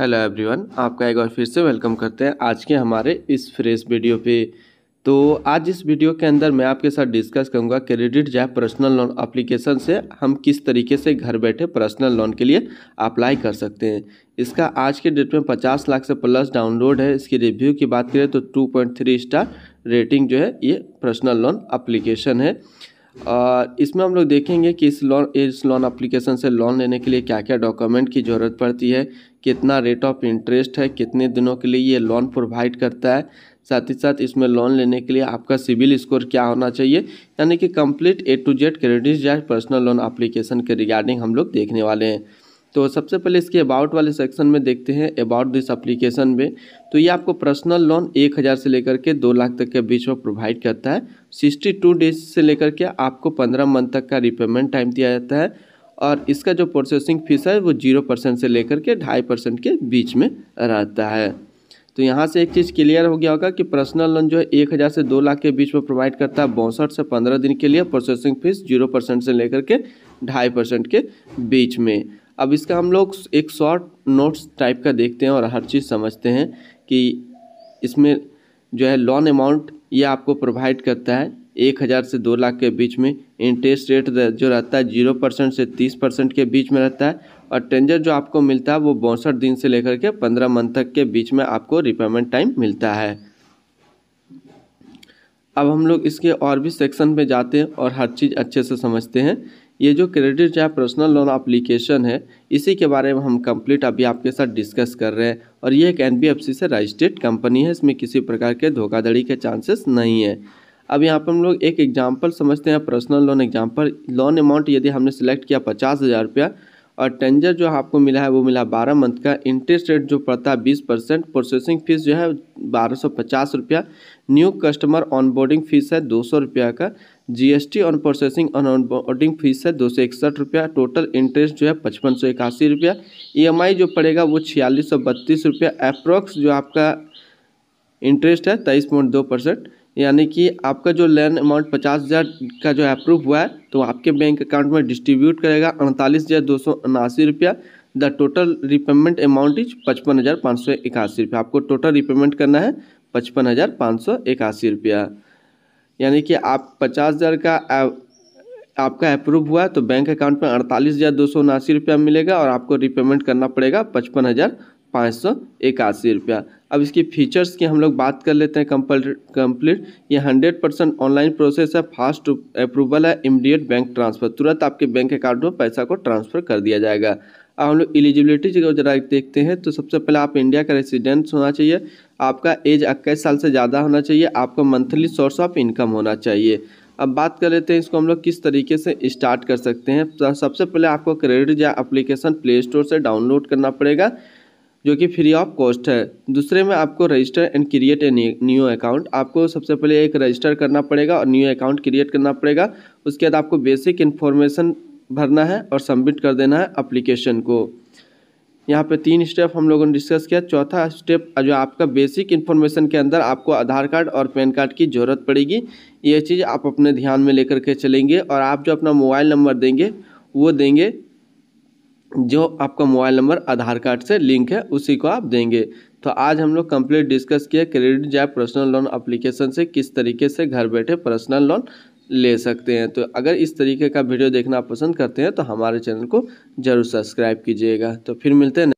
Hello everyone, आपका एक बार फिर से वेलकम करते हैं आज के हमारे इस फ्रेश वीडियो पे। तो आज इस वीडियो के अंदर मैं आपके साथ डिस्कस करूँगा क्रेडिट या पर्सनल लोन एप्लीकेशन से हम किस तरीके से घर बैठे पर्सनल लोन के लिए अप्लाई कर सकते हैं। इसका आज के डेट में 50 लाख से प्लस डाउनलोड है। इसकी रिव्यू की बात करें तो 2.3 स्टार रेटिंग जो है ये पर्सनल लोन अप्लीकेशन है। और इसमें हम लोग देखेंगे कि इस लोन इस लोन अप्लीकेशन से लोन लेने के लिए क्या क्या डॉक्यूमेंट की ज़रूरत पड़ती है, कितना रेट ऑफ़ इंटरेस्ट है, कितने दिनों के लिए ये लोन प्रोवाइड करता है। साथ ही साथ इसमें लोन लेने के लिए आपका सिविल स्कोर क्या होना चाहिए, यानी कि complete A to Z credit या पर्सनल लोन अप्लीकेशन के रिगार्डिंग हम लोग देखने वाले हैं। तो सबसे पहले इसके अबाउट वाले सेक्शन में देखते हैं अबाउट दिस एप्लीकेशन में। तो ये आपको पर्सनल लोन एक हज़ार से लेकर के दो लाख तक के बीच में प्रोवाइड करता है। सिक्सटी टू डेज़ से लेकर के आपको पंद्रह मंथ तक का रिपेमेंट टाइम दिया जाता है। और इसका जो प्रोसेसिंग फ़ीस है, वो ज़ीरो परसेंट से लेकर के ढाई परसेंट के बीच में रहता है। तो यहाँ से एक चीज़ क्लियर हो गया होगा कि पर्सनल लोन जो है, एक हज़ार से दो लाख के बीच में प्रोवाइड करता है। बौसठ से पंद्रह दिन के लिए प्रोसेसिंग फ़ीस ज़ीरो परसेंट से लेकर के ढाई परसेंट के बीच में। अब इसका हम लोग एक शॉर्ट नोट्स टाइप का देखते हैं और हर चीज़ समझते हैं कि इसमें जो है लोन अमाउंट ये आपको प्रोवाइड करता है। एक हज़ार से दो लाख के बीच में इंटरेस्ट रेट जो रहता है ज़ीरो परसेंट से तीस परसेंट के बीच में रहता है और टेंजर जो आपको मिलता है वो बौसठ दिन से लेकर के पंद्रह मंथ तक के बीच में आपको रिपेमेंट टाइम मिलता है। अब हम लोग इसके और भी सेक्शन में जाते हैं और हर चीज़ अच्छे से समझते हैं ये जो क्रेडिट या पर्सनल लोन अप्लीकेशन है, इसी के बारे में हम कंप्लीट अभी आपके साथ डिस्कस कर रहे हैं और ये एक एनबीएफसी से रजिस्टर्ड कंपनी है, इसमें किसी प्रकार के धोखाधड़ी के चांसेस नहीं है। अब यहाँ पर हम लोग एक एग्ज़ाम्पल समझते हैं personal loan example loan amount यदि हमने सेलेक्ट किया पचास हज़ार रुपया और टेंजर जो आपको मिला है, वो मिला बारह मंथ का। इंटरेस्ट रेट जो पड़ता है बीस परसेंट प्रोसेसिंग फ़ीस जो है, बारह सौ पचास रुपया। न्यू कस्टमर ऑनबोर्डिंग फ़ीस है दो सौ रुपया का। GST on processing on onboarding fees है दो सौ इकसठ रुपया। टोटल इंटरेस्ट जो है पचपन सौ इक्यासी रुपया। ई जो पड़ेगा, वो छियालीस सौ बत्तीस रुपया। अप्रोक्स जो आपका इंटरेस्ट है, तेईस पॉइंट दो परसेंट यानी कि आपका जो लोन अमाउंट पचास हज़ार का जो अप्रूव हुआ है तो आपके बैंक अकाउंट में डिस्ट्रीब्यूट करेगा। अड़तालीस हज़ार दो सौ उनासी रुपया। The total repayment amount is पचपन हज़ार पाँच सौ इक्यासी रुपया। आपको टोटल रिपेमेंट करना है, पचपन हज़ार पाँच सौ इक्यासी रुपया। यानी कि आप पचास हज़ार का, आपका अप्रूव हुआ है तो बैंक अकाउंट में अड़तालीस हज़ार दो सौ उनासी रुपया मिलेगा और आपको रिपेमेंट करना पड़ेगा पचपन हज़ार पाँच सौ इक्यासी रुपया। अब इसकी फीचर्स की हम लोग बात कर लेते हैं कंप्लीट ये हंड्रेड परसेंट ऑनलाइन प्रोसेस है फास्ट अप्रूवल है इमीडिएट बैंक ट्रांसफ़र तुरंत आपके बैंक अकाउंट में पैसा को ट्रांसफ़र कर दिया जाएगा। अब हम लोग एलिजिबिलिटी जगह जरा देखते हैं। तो सबसे पहले आप इंडिया का रेसिडेंट होना चाहिए। आपका एज इक्कीस साल से ज़्यादा होना चाहिए। आपका मंथली सोर्स ऑफ़ इनकम होना चाहिए। अब बात कर लेते हैं इसको हम लोग किस तरीके से स्टार्ट कर सकते हैं। तो सबसे पहले आपको क्रेडिट या अप्लीकेशन प्ले स्टोर से डाउनलोड करना पड़ेगा। जो कि फ्री ऑफ़ कॉस्ट है। दूसरे में आपको register and create a new account आपको सबसे पहले एक रजिस्टर करना पड़ेगा और न्यू अकाउंट क्रिएट करना पड़ेगा। उसके बाद आपको बेसिक इन्फॉर्मेशन भरना है और सबमिट कर देना है अप्लीकेशन को। यहाँ पे तीन स्टेप हम लोगों ने डिस्कस किया। चौथा स्टेप जो आपका बेसिक इन्फॉर्मेशन के अंदर आपको आधार कार्ड और पैन कार्ड की ज़रूरत पड़ेगी। ये चीज़ आप अपने ध्यान में लेकर के चलेंगे और आप जो अपना मोबाइल नंबर देंगे, वो देंगे जो आपका मोबाइल नंबर, आधार कार्ड से लिंक है, उसी को आप देंगे। तो आज हम लोग कंप्लीट डिस्कस किया क्रेडिट जाए पर्सनल लोन अप्लीकेशन से किस तरीके से घर बैठे पर्सनल लोन ले सकते हैं। तो अगर इस तरीके का वीडियो देखना पसंद करते हैं तो हमारे चैनल को ज़रूर सब्सक्राइब कीजिएगा। तो फिर मिलते हैं